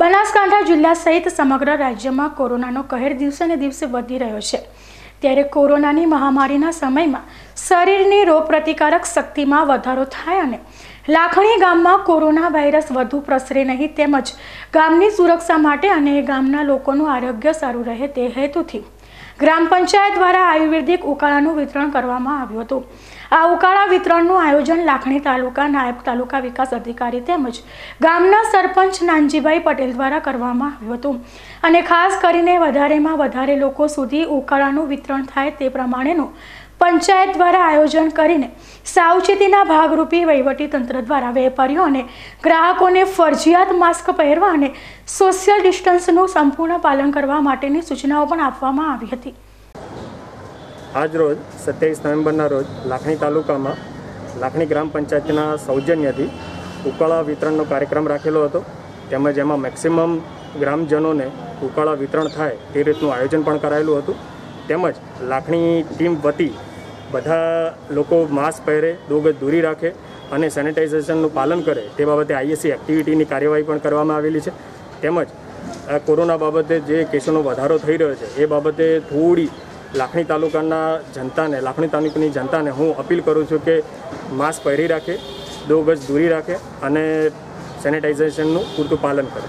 બનાસકાંઠા જિલ્લા સહિત સમગ્ર રાજ્યમાં કોરોનાનો કહેર દિવસે ને દિવસે વધી રહ્યો છે. ત્યારે કોરોનાની મહામારીના સમયમાં શરીરની રોગપ્રતિકારક શક્તિમાં વધારો થાય અને લાખણી ગામમાં કોરોના વાયરસ વધુ પ્રસરે નહીં, તેમજ ગામની સુરક્ષા માટે અને ગામના લોકોનું આરોગ્ય સારું રહે તે હેતુથી ગ્રામ પંચાયત દ્વારા આયુર્વેદિક ઉકાળાનું વિતરણ કરવામાં આવ્યું હતું. આ ઉકાળા વિતરણનું આયોજન લાખણી તાલુકા, નાયબ તાલુકા વિકાસ અધિકારી તેમજ ગામના સરપંચ નાનજીભાઈ પટેલ દ્વારા કરવામાં આવ્યું હતું. અને ખાસ કરીને વધારેમાં વધારે લોકો સુધી ઉકાળાનું વિતરણ થાય તે પ્રમાણેનું પંચાયત દ્વારા આયોજન કરીને સાવચેતીના ભાગરૂપે તંત્ર દ્વારા વેપારીઓ અને ગ્રાહકોને ફરજિયાત માસ્ક પહેરવા અને સોશિયલ ડિસ્ટન્સનું સંપૂર્ણ પાલન કરવા માટેની સૂચનાઓ પણ આપવામાં આવી હતી. આજ રોજ સત્યાવીસ નવેમ્બરના રોજ લાખણી તાલુકામાં લાખણી ગ્રામ પંચાયતના સૌજન્યથી ઉકાળા વિતરણનો કાર્યક્રમ રાખેલો હતો. તેમજ એમાં મેક્સિમમ ગ્રામજનોને ઉકાળા વિતરણ થાય તે રીતનું આયોજન પણ કરાયેલું હતું. તેમજ લાખણી ટીમ વતી બધા લોકો માસ્ક પહેરે દો ગજ દૂરી રાખે અને સેનિટાઇઝેશનનું પાલન કરે તે બાબતે આઈએસસી એક્ટિવિટીની કાર્યવાહી પણ કરવામાં આવેલી છે. તેમજ કોરોના બાબતે જે કેસોનો વધારો થઈ રહ્યો છે, એ બાબતે થોડી લાખણી તાલુકાના જનતાને, લાખણી તાલુકાની જનતાને હું અપીલ કરું છું કે માસ્ક પહેરી રાખે દો ગજ દૂરી રાખે અને સેનિટાઇઝેશનનું પૂરતું પાલન કરે.